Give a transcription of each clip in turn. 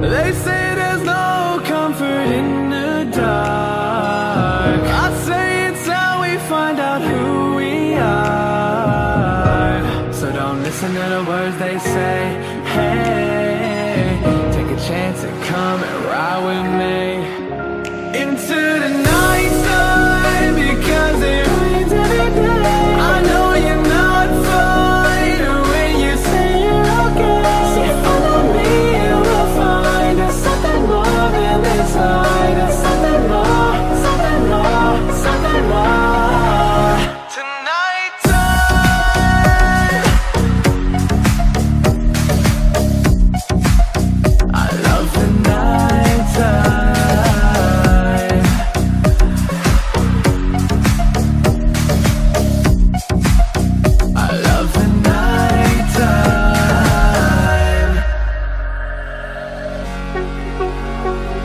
They say there's no comfort in the dark. I say it's how we find out who we are. So don't listen to the words they say.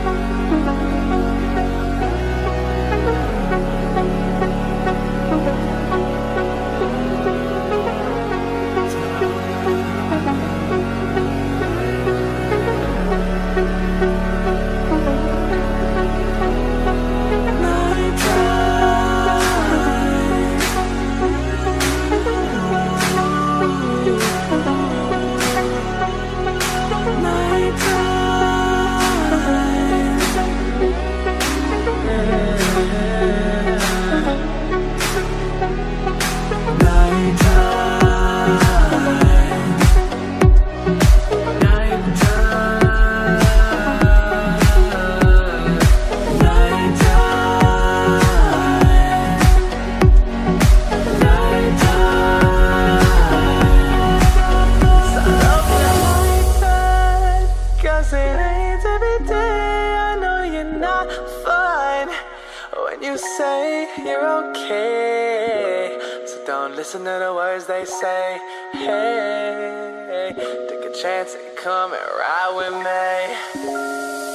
oh You say you're okay, so don't listen to the words they say. Hey, take a chance and come and ride with me.